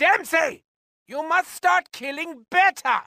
Dempsey! You must start killing better!